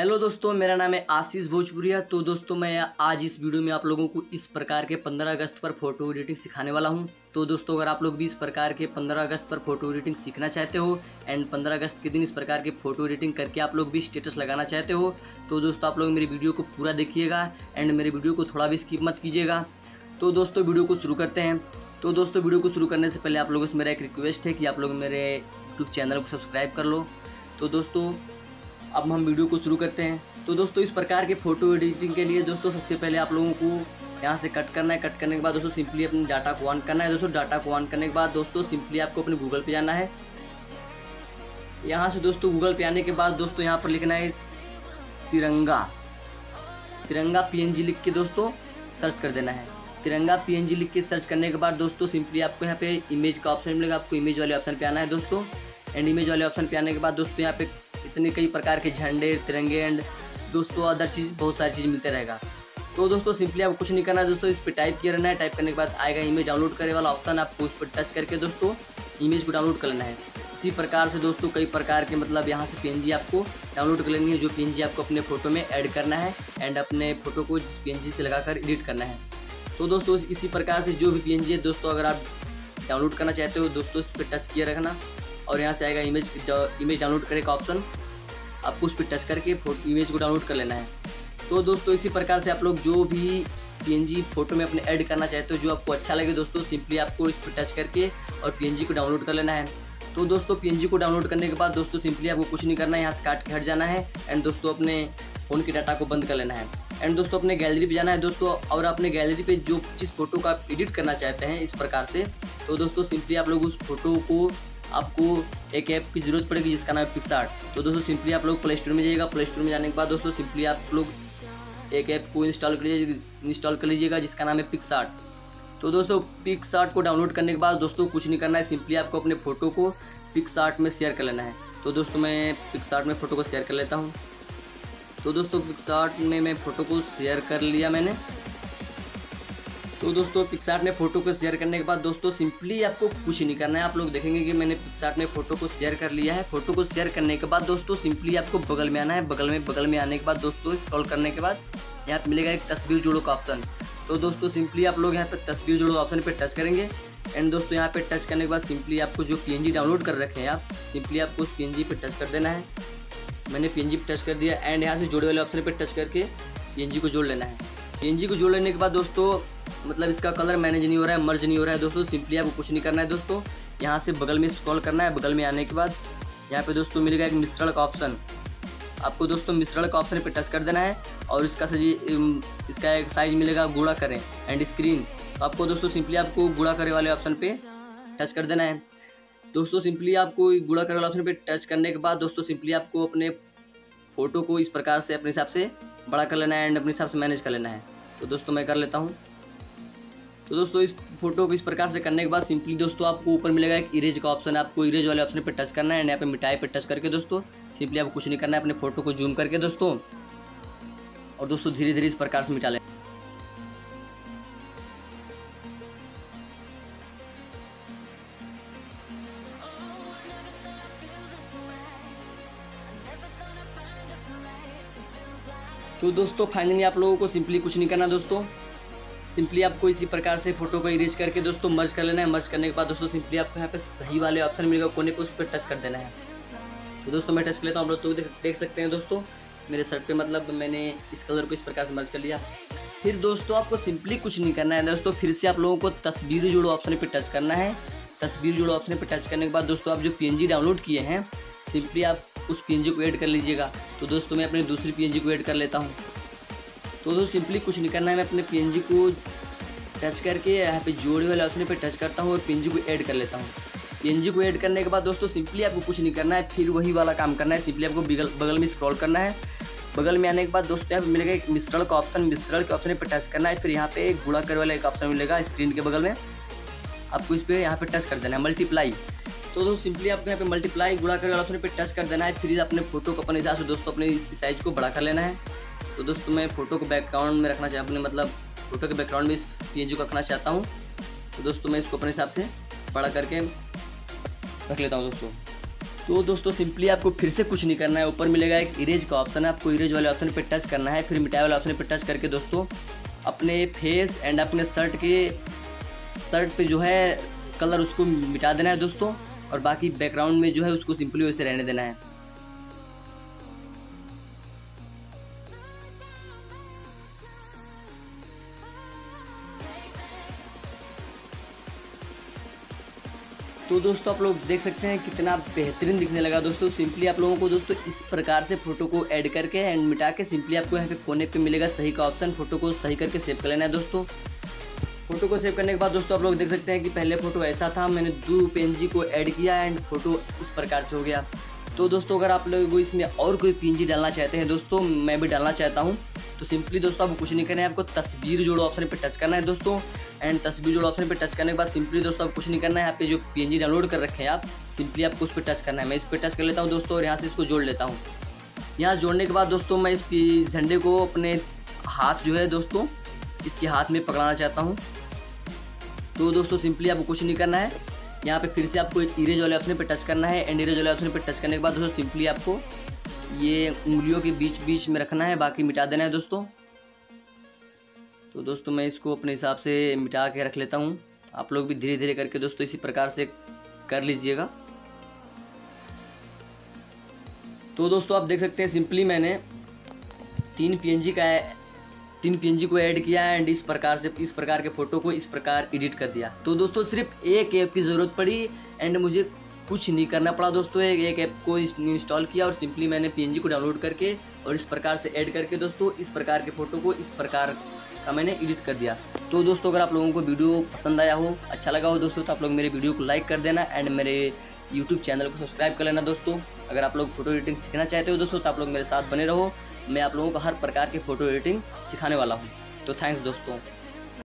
Hello दोस्तों, मेरा नाम है आशीष भोजपुरिया। तो दोस्तों, मैं आज इस वीडियो में आप लोगों को इस प्रकार के 15 अगस्त पर फ़ोटो एडिटिंग सिखाने वाला हूँ। तो दोस्तों, अगर आप लोग भी इस प्रकार के 15 अगस्त पर फ़ोटो एडिटिंग सीखना चाहते हो एंड 15 अगस्त के दिन इस प्रकार के फ़ोटो एडिटिंग करके आप लोग भी स्टेटस लगाना चाहते हो तो दोस्तों, आप लोग मेरी वीडियो को पूरा देखिएगा एंड मेरे वीडियो को थोड़ा भी स्किप मत कीजिएगा। तो दोस्तों, वीडियो को शुरू करते हैं। तो दोस्तों, वीडियो को शुरू करने से पहले आप लोगों से मेरा एक रिक्वेस्ट है कि आप लोग मेरे यूट्यूब चैनल को सब्सक्राइब कर लो। तो दोस्तों अब हम वीडियो को शुरू करते हैं। तो दोस्तों, इस प्रकार के फ़ोटो एडिटिंग के लिए दोस्तों, सबसे पहले आप लोगों को यहाँ से कट करना है। कट करने के बाद दोस्तों सिंपली अपने डाटा को ऑन करना है। दोस्तों डाटा को ऑन करने के बाद दोस्तों सिंपली आपको अपने गूगल पे जाना है। यहाँ से दोस्तों गूगल पे आने के बाद दोस्तों, यहाँ पर लिखना है तिरंगा। तिरंगा पीएनजी लिख के दोस्तों सर्च कर देना है। तिरंगा पी लिख के सर्च करने के बाद दोस्तों सिंपली आपको यहाँ पे इमेज का ऑप्शन मिलेगा। आपको इमेज वाले ऑप्शन पे आना है दोस्तों। एंड इमेज वाले ऑप्शन पे आने के बाद दोस्तों, यहाँ पे इतने कई प्रकार के झंडे, तिरंगे एंड दोस्तों अदर चीज़, बहुत सारी चीज़ मिलते रहेगा। तो दोस्तों सिंपली आपको कुछ नहीं करना है दोस्तों, इस पर टाइप किया रहना है। टाइप करने के बाद आएगा इमेज डाउनलोड करने वाला ऑप्शन आपको उस पर टच करके दोस्तों इमेज को डाउनलोड कर लेना है। इसी प्रकार से दोस्तों, कई प्रकार के मतलब यहाँ से पी आपको डाउनलोड कर लेनी है, जो पी आपको अपने फ़ोटो में ऐड करना है एंड अपने फ़ोटो को जिस पी से लगाकर एडिट करना है। तो दोस्तों, इसी प्रकार से जो भी पी है दोस्तों, अगर आप डाउनलोड करना चाहते हो, दोस्तों, इस पर टच किए रखना। और यहाँ से आएगा इमेज इमेज डाउनलोड करे का ऑप्शन आपको उस पर टच करके फ़ोटो इमेज को डाउनलोड कर लेना है। तो दोस्तों, इसी प्रकार से आप लोग जो भी पीएनजी फ़ोटो में अपने ऐड करना चाहते हो जो आपको अच्छा लगे दोस्तों सिंपली आपको इस पर टच करके और पीएनजी को डाउनलोड कर लेना है। तो दोस्तों पीएनजी को डाउनलोड करने के बाद दोस्तों सिंपली आपको कुछ नहीं करना है, यहाँ से काट के हट जाना है एंड दोस्तों, अपने फ़ोन के डाटा को बंद कर लेना है। एंड दोस्तों, अपने गैलरी पे जाना है दोस्तों और अपने गैलरी पे जो जिस फ़ोटो का आप एडिट करना चाहते हैं इस प्रकार से तो दोस्तों सिंपली आप लोग उस फ़ोटो को आपको एक ऐप की ज़रूरत पड़ेगी जिसका नाम है पिक्सार्ट तो दोस्तों सिंपली आप लोग प्ले स्टोर में जाइएगा। प्ले स्टोर में जाने के बाद दोस्तों सिंपली आप लोग एक ऐप को इंस्टॉल कर इंस्टॉल कर लीजिएगा, जिसका नाम है पिक्सार्ट तो दोस्तों पिक्सार्ट को डाउनलोड करने के बाद दोस्तों, कुछ नहीं करना है। सिंपली आपको अपने फ़ोटो को पिक्सार्ट में शेयर कर लेना है। तो दोस्तों, मैं पिक्सार्ट में फ़ोटो को शेयर कर लेता हूँ। तो दोस्तों पिक्सार्ट में मैं फ़ोटो को शेयर कर लिया मैंने। तो दोस्तों पिक्सार्ट में फ़ोटो को शेयर करने के बाद दोस्तों सिंपली आपको कुछ नहीं करना है। आप लोग देखेंगे कि मैंने पिक्सार्ट में फ़ोटो को शेयर कर लिया है। फ़ोटो को शेयर करने के बाद दोस्तों सिंपली आपको बगल में आना है। बगल में बगल में आने के बाद दोस्तों स्क्रॉल करने के बाद यहाँ पर मिलेगा एक तस्वीर जोड़ो का ऑप्शन तो दोस्तों सिंपली आप लोग यहाँ पर तस्वीर जोड़ो ऑप्शन पर टच करेंगे। एंड दोस्तों, यहाँ पे टच करने के बाद सिंपली आपको जो PNG डाउनलोड कर रखे हैं आप सिंपली आपको उस पी पे टच कर देना है। मैंने पी पे टच कर दिया। एंड यहाँ से जोड़े वाले ऑप्शन पे टच करके PNG को जोड़ लेना है। PNG को जोड़ लेने के बाद दोस्तों मतलब इसका कलर मैनेज नहीं हो रहा है, मर्ज नहीं हो रहा है दोस्तों, सिंपली आपको कुछ नहीं करना है दोस्तों। यहाँ से बगल में स्क्रॉल करना है, बगल में आने के बाद यहाँ पे दोस्तों मिलेगा एक मिश्रण का ऑप्शन आपको दोस्तों मिश्रण का ऑप्शन पे टच कर देना है और इसका सजी इसका एक साइज़ मिलेगा गुड़ा करें एंड स्क्रीन तो आपको दोस्तों सिंपली आपको गुड़ा करे वाले ऑप्शन पे टच कर देना है। दोस्तों सिंपली आपको गुड़ा करे वाले ऑप्शन पे टच करने के बाद दोस्तों सिंपली आपको अपने फ़ोटो को इस प्रकार से अपने हिसाब से बड़ा कर लेना है एंड अपने हिसाब से मैनेज कर लेना है। तो दोस्तों मैं कर लेता हूँ। तो दोस्तों, इस फ़ोटो को इस प्रकार से करने के बाद सिंपली दोस्तों, आपको ऊपर मिलेगा एक इरेज का ऑप्शन। है आपको इरेज वाले ऑप्शन पर टच करना है, यहाँ पे मिटाई पे टच करके दोस्तों, सिंपली आपको कुछ नहीं करना है, अपने फ़ोटो को जूम करके दोस्तों। और दोस्तों धीरे धीरे इस प्रकार से मिटा लें। तो दोस्तों फाइनली आप लोगों को सिंपली कुछ नहीं करना दोस्तों। सिंपली आपको इसी प्रकार से फ़ोटो को इरेज करके दोस्तों मर्ज कर लेना है। मर्ज करने के बाद दोस्तों सिंपली आपको यहाँ पे सही वाले ऑप्शन मिलेगा कोने पे उस पर टच कर देना है। तो दोस्तों मैं टच कर लेता हूँ आप लोग तो देख, देख सकते हैं दोस्तों। मेरे शर्ट पे मतलब मैंने इस कलर को इस प्रकार से मर्ज कर लिया। फिर दोस्तों आपको सिंपली कुछ नहीं करना है दोस्तों फिर से आप लोगों को तस्वीर जोड़ो ऑप्शन पर टच करना है। तस्वीर जोड़ो ऑप्शन पर टच करने के बाद दोस्तों आप जो PNG डाउनलोड किए हैं सिंपली आप उस PNG को ऐड कर लीजिएगा। तो दोस्तों मैं अपनी दूसरी PNG को ऐड कर लेता हूँ। तो दोस्तों सिंपली कुछ नहीं करना है। मैं अपने पी को टच करके यहाँ पे जोड़े वाले ऑप्शन पे टच करता हूँ और पी को ऐड कर लेता हूँ। पी को ऐड करने के बाद दोस्तों सिंपली आपको कुछ नहीं करना है। फिर वही वाला काम करना है। सिंपली आपको बगल बगल में स्क्रॉल करना है। बगल में आने के बाद दोस्तों यहाँ पे मिलेगा एक मिश्रण का ऑप्शन मिश्रण के ऑप्शन पर टच करना है। फिर यहाँ पे एक गुड़ा कर वाला एक ऑप्शन मिलेगा स्क्रीन के बगल में। आपको इस पर यहाँ पे टच कर देना है। मल्टीप्लाई तो दोस्तों सिंपली आपको यहाँ पे मल्टीप्लाई गुड़ा कर वाला ऑप्शन पे टच कर देना है। फिर अपने फ़ोटो को अपने हिसाब से दोस्तों अपने इसकी साइज़ को बड़ा कर लेना है। तो दोस्तों, मैं फ़ोटो को बैकग्राउंड में रखना चाहिए अपने मतलब फ़ोटो के बैकग्राउंड में इस पी को रखना चाहता हूँ। तो दोस्तों, मैं इसको अपने हिसाब से बड़ा करके रख लेता हूँ दोस्तों। तो दोस्तों सिंपली आपको फिर से कुछ नहीं करना है। ऊपर मिलेगा एक इरेज का ऑप्शन है। आपको इरेज वाले ऑप्शन पे टच करना है। फिर मिटाई वाले ऑप्शन पे टच करके दोस्तों, अपने फेस एंड अपने शर्ट के शर्ट पे जो है कलर उसको मिटा देना है दोस्तों। और बाकी बैकग्राउंड में जो है उसको सिंपली वैसे रहने देना है। तो दोस्तों आप लोग देख सकते हैं कितना बेहतरीन दिखने लगा दोस्तों। सिंपली आप लोगों को दोस्तों इस प्रकार से फ़ोटो को ऐड करके एंड मिटा के सिंपली आपको यहाँ पे कोने पे मिलेगा सही का ऑप्शन फ़ोटो को सही करके सेव कर लेना है दोस्तों। फ़ोटो को सेव करने के बाद दोस्तों आप लोग देख सकते हैं कि पहले फ़ोटो ऐसा था, मैंने दो पेंजी को ऐड किया एंड फ़ोटो इस प्रकार से हो गया। तो दोस्तों अगर आप लोग इसमें और कोई पीएनजी डालना चाहते हैं दोस्तों, मैं भी डालना चाहता हूँ। तो सिंपली दोस्तों आपको कुछ नहीं करना है, आपको तस्वीर जोड़ो ऑप्शन पे टच करना है दोस्तों। एंड तस्वीर जोड़ो ऑप्शन पे टच करने के बाद सिंपली दोस्तों आपको कुछ नहीं करना है। यहाँ पे जो पीएनजी डाउनलोड कर रखे हैं आप सिंपली आपको उस पर टच करना है। मैं इस पर टच कर लेता हूँ दोस्तों और यहाँ से इसको जोड़ लेता हूँ। यहाँ जोड़ने के बाद दोस्तों, मैं इस झंडे को अपने हाथ जो है दोस्तों, इसके हाथ में पकड़ाना चाहता हूँ। तो दोस्तों सिंपली आपको कुछ नहीं करना है। यहाँ पे फिर से आपको इरेज वाले ऑप्शन पे टच करना है। एंड इरेज वाले ऑप्शन पे टच करने के बाद दोस्तों सिंपली आपको ये उंगलियों के बीच बीच में रखना है, बाकी मिटा देना है दोस्तों। तो दोस्तों, मैं इसको अपने हिसाब से मिटा के रख लेता हूँ। आप लोग भी धीरे धीरे करके दोस्तों इसी प्रकार से कर लीजिएगा। तो दोस्तों, आप देख सकते हैं सिंपली मैंने तीन पीएनजी का तीन पीएनजी को ऐड किया एंड इस प्रकार से, इस प्रकार के फ़ोटो को इस प्रकार एडिट कर दिया। तो दोस्तों, सिर्फ़ एक ऐप की ज़रूरत पड़ी एंड मुझे कुछ नहीं करना पड़ा दोस्तों, एक एक ऐप को इंस्टॉल किया और सिंपली मैंने पीएनजी को डाउनलोड करके और इस प्रकार से ऐड करके दोस्तों, इस प्रकार के फ़ोटो को इस प्रकार का मैंने एडिट कर दिया। तो दोस्तों, अगर आप लोगों को वीडियो पसंद आया हो अच्छा लगा हो दोस्तों तो आप लोग मेरे वीडियो को लाइक कर देना एंड मेरे यूट्यूब चैनल को सब्सक्राइब कर लेना दोस्तों। अगर आप लोग फ़ोटो एडिटिंग सीखना चाहते हो दोस्तों तो आप लोग मेरे साथ बने रहो। मैं आप लोगों को हर प्रकार के फ़ोटो एडिटिंग सिखाने वाला हूँ। तो थैंक्स दोस्तों।